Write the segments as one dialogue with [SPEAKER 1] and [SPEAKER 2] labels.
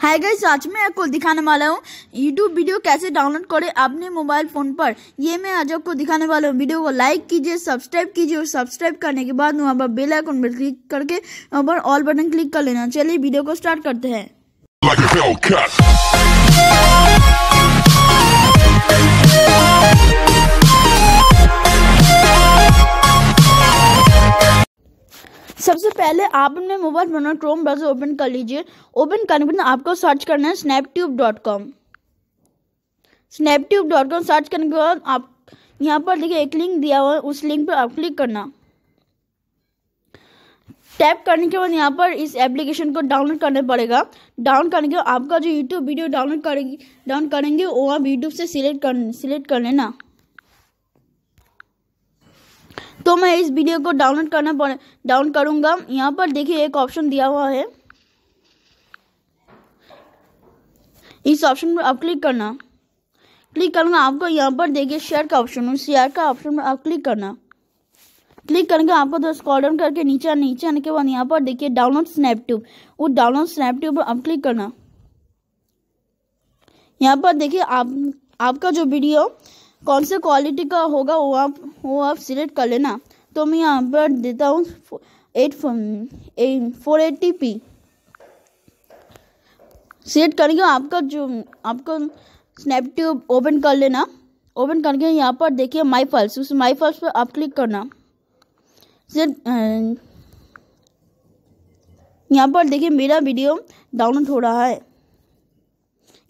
[SPEAKER 1] Hi guys आज मैं आपको दिखाने वाला हूँ यूट्यूब वीडियो कैसे डाउनलोड करें अपने मोबाइल फ़ोन पर। ये मैं आज आपको दिखाने वाला हूँ। वीडियो को लाइक कीजिए सब्सक्राइब कीजिए और सब्सक्राइब करने के बाद वहाँ पर बेल आइकन पर क्लिक करके वहाँ पर ऑल बटन क्लिक कर लेना। चलिए वीडियो को स्टार्ट करते हैं।
[SPEAKER 2] Like
[SPEAKER 1] सबसे पहले आप अपने mobile phone Chrome browser open कर लीजिए। ओपन करने के बाद आपको सर्च करना है Snaptube dot com Snaptube dot com search करने के बाद आप, यहाँ पर देखिए एक लिंक दिया हुआ है, उस लिंक पर आप क्लिक करना। टैप करने के बाद यहाँ पर इस एप्लीकेशन को डाउनलोड करना पड़ेगा। डाउनलोड करने के बाद आपका जो यूट्यूब वीडियो डाउनलोड करेगी डाउन करेंगे, वो आप यूट्यूब से सिलेक्ट कर सिलेक्ट कर लेना। तो मैं इस वीडियो को डाउनलोड करना पड़े, डाउन करूँगा। यहाँ पर देखिए एक ऑप्शन दिया हुआ है। इस ऑप्शन पर आप क्लिक करना। क्लिक करूँगा आपको यहाँ पर देखिए शेयर का ऑप्शन शेयर का ऑप्शन पर आप क्लिक करना। क्लिक करके आपको तो स्क्रॉल डाउन करके नीचे नीचे आने के बाद यहाँ पर देखिए डाउनलोड स्नैपट्यूब वो डाउनलोड स्नैपट्यूब पर आप क्लिक करना। यहाँ पर देखिए आप, आपका जो वीडियो कौन से क्वालिटी का होगा, वो आप वो आप सिलेक्ट कर लेना। तो मैं यहाँ पर देता हूँ at four eighty P select करके आपका जो, आपका स्नैपट्यूब ओपन कर लेना। ओपन करके यहाँ पर देखिए माई फाइल्स उस माई फाइल्स पर आप क्लिक करना। सिर्फ़ यहाँ पर देखिए मेरा वीडियो डाउनलोड हो रहा है।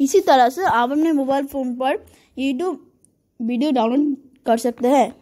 [SPEAKER 1] इसी तरह से आप अपने मोबाइल फ़ोन पर यूट्यूब वीडियो डाउनलोड कर सकते हैं।